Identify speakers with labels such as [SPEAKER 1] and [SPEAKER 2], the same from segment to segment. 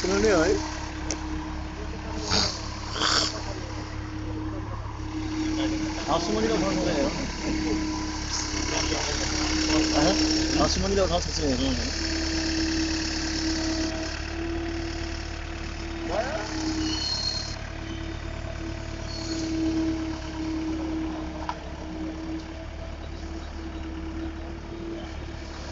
[SPEAKER 1] 그러네요. 아, 수문이라고 하는 거예요. 아, 아 수문이라고 하셨어요.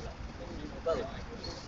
[SPEAKER 2] どうもありがとうございました。